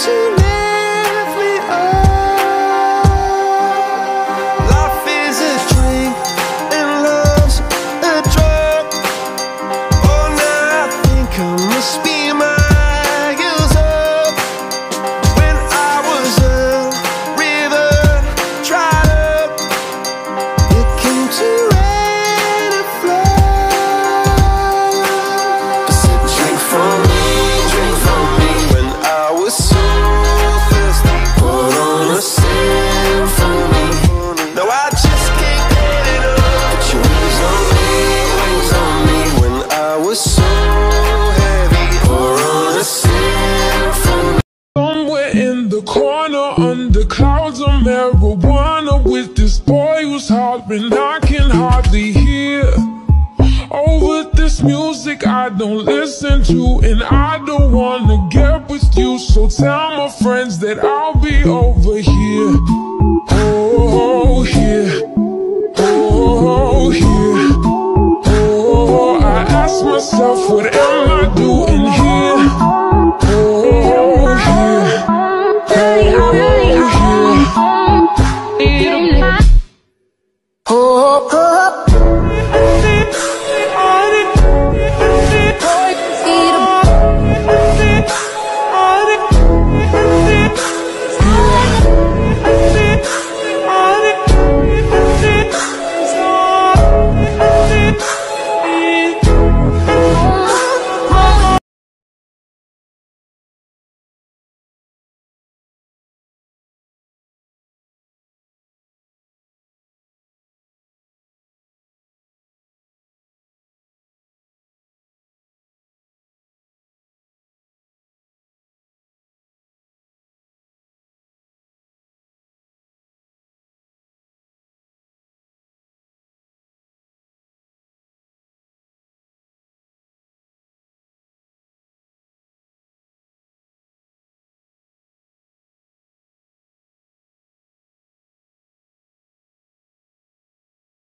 to clouds of marijuana, with this boy who's hollering, I can hardly hear. Oh, over this music I don't listen to, and I don't wanna get with you. So tell my friends that I'll be over here. Oh, here. Oh, here. Oh, I ask myself, what am